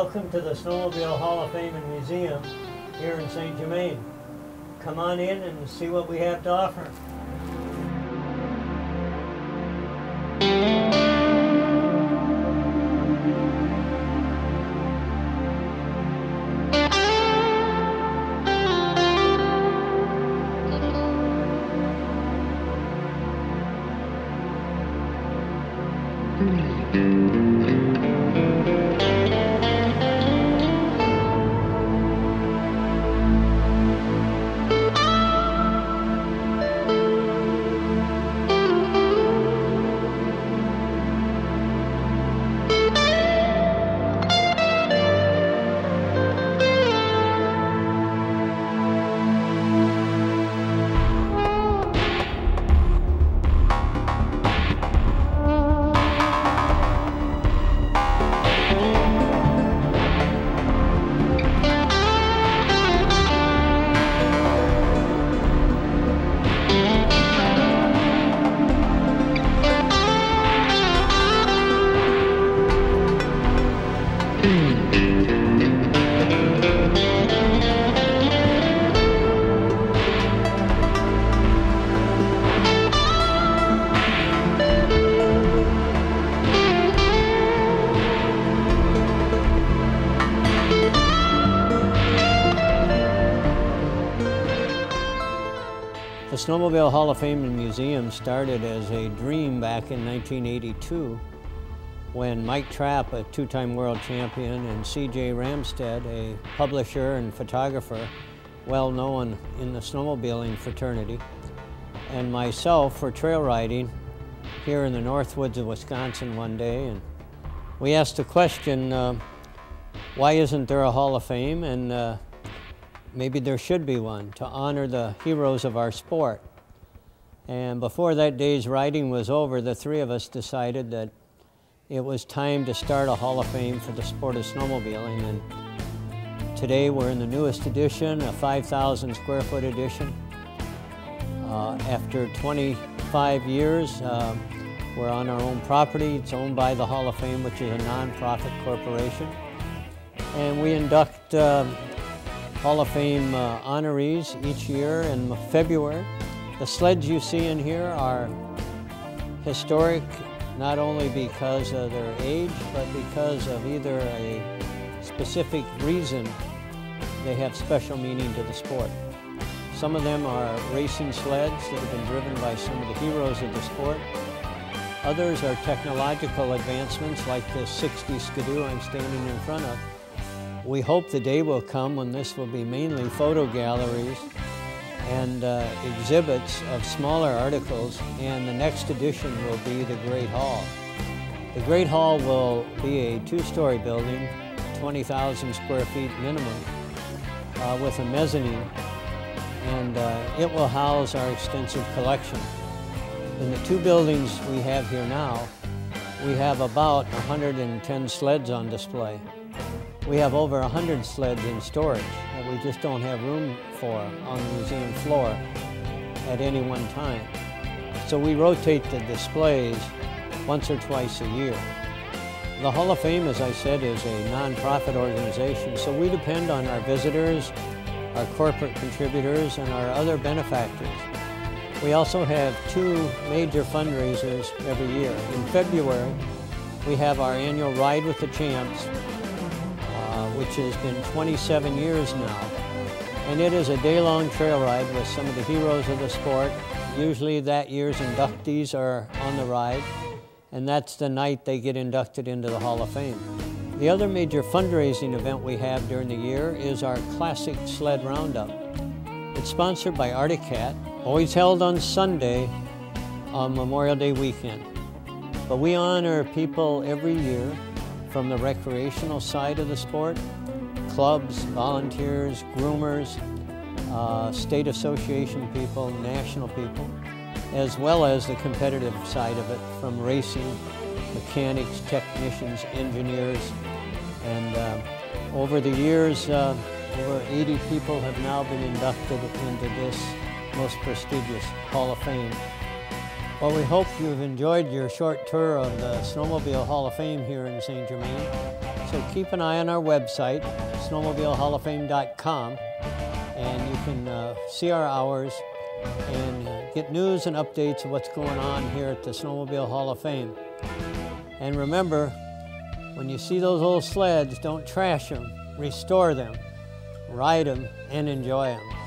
Welcome to the Snowmobile Hall of Fame and Museum here in St. Germain. Come on in and see what we have to offer. The Snowmobile Hall of Fame and Museum started as a dream back in 1982 when Mike Trapp, a two-time world champion, and C.J. Ramstad, a publisher and photographer well known in the snowmobiling fraternity, and myself for trail riding here in the North Woods of Wisconsin one day. And we asked the question, uh, why isn't there a Hall of Fame? And uh, maybe there should be one to honor the heroes of our sport. And before that day's riding was over, the three of us decided that it was time to start a Hall of Fame for the sport of snowmobiling. And today we're in the newest edition, a 5,000 square foot edition. Uh, after 25 years, uh, we're on our own property. It's owned by the Hall of Fame, which is a nonprofit corporation. And we induct uh, Hall of Fame uh, honorees each year in February. The sleds you see in here are historic not only because of their age, but because of either a specific reason they have special meaning to the sport. Some of them are racing sleds that have been driven by some of the heroes of the sport. Others are technological advancements like the 60 Skidoo I'm standing in front of. We hope the day will come when this will be mainly photo galleries and uh, exhibits of smaller articles, and the next edition will be the Great Hall. The Great Hall will be a two-story building, 20,000 square feet minimum, uh, with a mezzanine, and uh, it will house our extensive collection. In the two buildings we have here now, we have about 110 sleds on display. We have over 100 sleds in storage that we just don't have room for on the museum floor at any one time. So we rotate the displays once or twice a year. The Hall of Fame, as I said, is a nonprofit organization, so we depend on our visitors, our corporate contributors, and our other benefactors. We also have two major fundraisers every year. In February, we have our annual Ride with the Champs, which has been 27 years now. And it is a day-long trail ride with some of the heroes of the sport. Usually that year's inductees are on the ride, and that's the night they get inducted into the Hall of Fame. The other major fundraising event we have during the year is our Classic Sled Roundup. It's sponsored by Arctic Cat, always held on Sunday on Memorial Day weekend. But we honor people every year from the recreational side of the sport, clubs, volunteers, groomers, uh, state association people, national people, as well as the competitive side of it from racing, mechanics, technicians, engineers. And uh, over the years, uh, over 80 people have now been inducted into this most prestigious Hall of Fame. Well, we hope you've enjoyed your short tour of the Snowmobile Hall of Fame here in St. Germain. So keep an eye on our website, snowmobilehalloffame.com, and you can uh, see our hours and uh, get news and updates of what's going on here at the Snowmobile Hall of Fame. And remember, when you see those old sleds, don't trash them, restore them, ride them, and enjoy them.